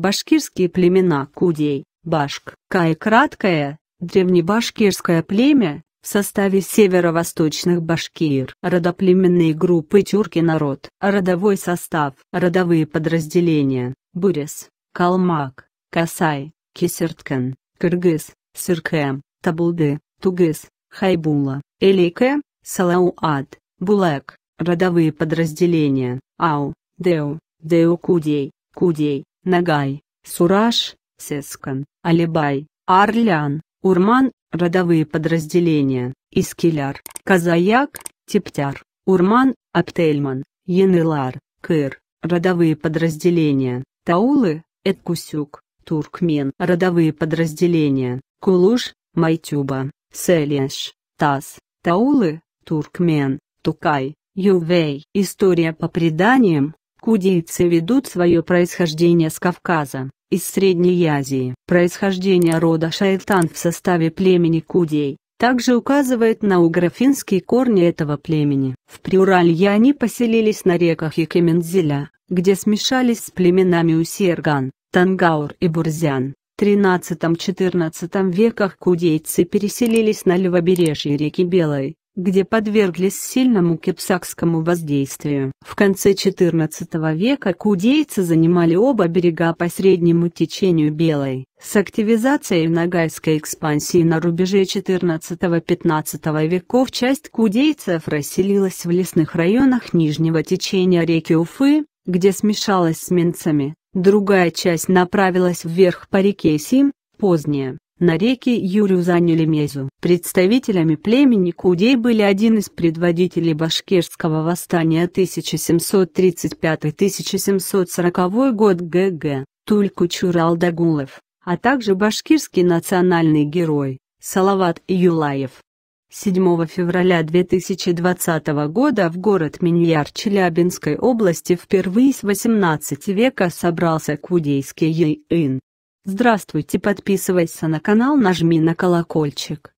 Башкирские племена Кудей, Башк, Кай краткое, древнебашкирское племя, в составе северо-восточных башкир. Родоплеменные группы тюрки народ. Родовой состав. Родовые подразделения. Бурес, Калмак, Касай, Кисерткан, Кыргыз, Сыркэм, Табулды, Тугыс, Хайбула, Элике, Салауад, Булек. Родовые подразделения. Ау, Деу, Деу Кудей, Кудей, Нагай, Сураж, Сескан, Алибай, Арлян, Урман, родовые подразделения, Искиляр, Казаяк, Тептяр, Урман, Аптельман, Янылар, Кыр, родовые подразделения, Таулы, Эткусюк, Туркмен, родовые подразделения, Кулуш, Майтюба, Селеш, Тас, Таулы, Туркмен, Тукай, Ювей. История по преданиям, кудейцы ведут свое происхождение с Кавказа из Средней Азии. Происхождение рода Шайтан в составе племени Кудей также указывает на уграфинские корни этого племени. В Приуралье они поселились на реках Якимензеля, где смешались с племенами Усерган, Тангаур и Бурзян. В XIII-XIV веках кудейцы переселились на левобережье реки Белой, где подверглись сильному кипсакскому воздействию. В конце XIV века кудейцы занимали оба берега по среднему течению Белой. С активизацией нагайской экспансии на рубеже XIV-XV веков часть кудейцев расселилась в лесных районах нижнего течения реки Уфы, где смешалась с минцами, другая часть направилась вверх по реке Сим, поздняя, на реке Юрю заняли Мезу. Представителями племени Кудей были один из предводителей башкирского восстания 1735-1740 год ГГ, Тулькучур Алдагулов, а также башкирский национальный герой, Салават Юлаев. 7 февраля 2020 года в город Миньяр Челябинской области впервые с 18 века собрался Кудейский Ейын. Здравствуйте подписывайся на канал нажми на колокольчик.